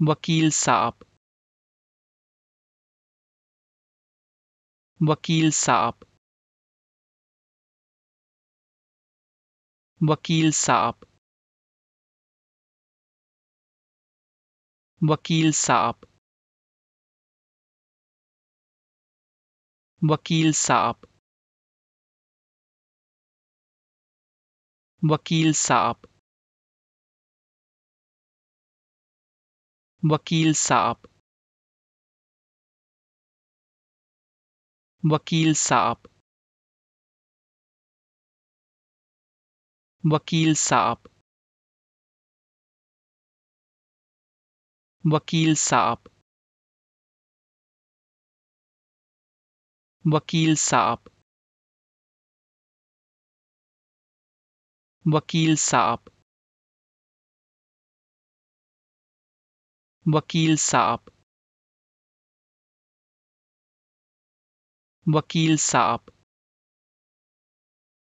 وكيل صعب وكيل صعب وكيل صعب وكيل صعب وكيل صعب وكيل صعب, वकील साहब वकील साहब वकील साहब वकील साहब वकील साहब वकील साहब वकील साहब वकील साहब